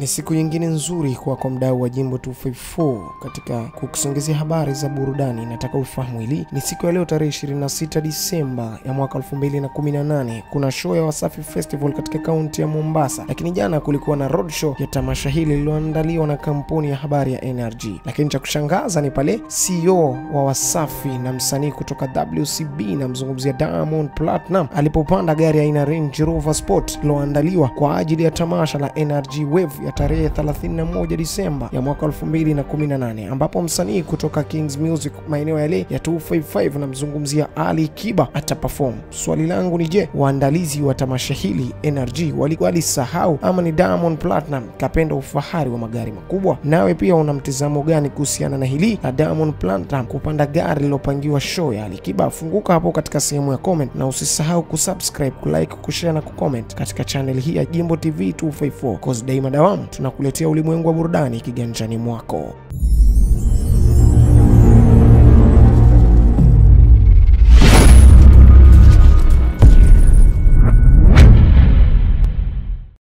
Ni siku nyingine nzuri kwa kwa mdau wa Jimbo 254 katika kukusongezea habari za burudani. Nataka ufahamu hili, ni siku ya leo tarehe 26 Disemba ya mwaka 2018. Kuna show ya Wasafi Festival katika kaunti ya Mombasa, lakini jana kulikuwa na road show ya tamasha hili lililoandaliwa na kampuni ya habari ya NRG. Lakini cha kushangaza ni pale CEO wa Wasafi na msanii kutoka WCB na mzungumzia Diamond Platinum alipopanda gari aina Range Rover Sport liloandaliwa kwa ajili ya tamasha la NRG Wave ya tarehe 31 Disemba ya mwaka 2018 ambapo msanii kutoka Kings Music maeneo yale ya 255 namzungumzia Ali Kiba ataperform. Swali langu ni je, waandalizi wa tamasha hili NRG walisahau ama ni Diamond Platinum kapenda ufahari wa magari makubwa? Nawe pia una mtizamo gani kuhusiana na hili la Diamond Platinum kupanda gari lilopangiwa show ya Ali Kiba? Funguka hapo katika sehemu ya comment na usisahau kusubscribe, kulike, kushare na kucomment katika channel hii ya Jimbo TV 254 cause daima dawamu tunakuletea ulimwengu wa burudani kiganjani mwako.